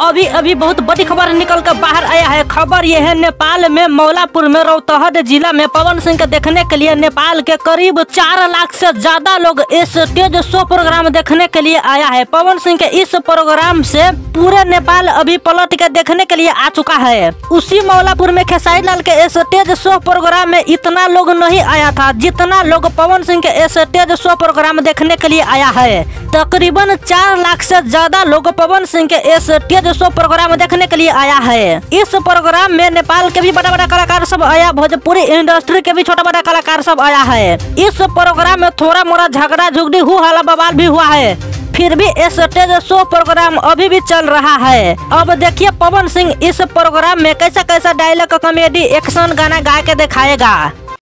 अभी अभी बहुत बड़ी खबर निकल कर बाहर आया है। खबर यह है, नेपाल में मौलापुर में रौतहट जिला में पवन सिंह के देखने के लिए नेपाल के करीब चार लाख से ज़्यादा लोग इस स्टेज शो प्रोग्राम देखने के लिए आया है। पवन सिंह के इस प्रोग्राम से पूरे नेपाल अभी पलट के देखने के लिए आ चुका है। उसी मौलापुर में खेसारी लाल के स्टेज शो प्रोग्राम में इतना लोग नहीं आया था, जितना लोग पवन सिंह के स्टेज शो प्रोग्राम देखने के लिए आया है। तकरीबन चार लाख से ज़्यादा लोग पवन सिंह के स्टेज शो प्रोग्राम देखने के लिए आया है। इस प्रोग्राम में नेपाल के भी बड़ा बड़ा कलाकार सब आया, भोजपुरी इंडस्ट्री के भी छोटा बड़ा कलाकार सब आया है। इस प्रोग्राम में थोड़ा मोड़ा झगड़ा, झुगड़ी हुआ हला बवाल भी हुआ है। फिर भी स्टेज शो प्रोग्राम अभी भी चल रहा है। अब देखिए पवन सिंह इस प्रोग्राम में कैसा कैसा डायलॉग कॉमेडी एक्शन गाना गा के दिखाएगा।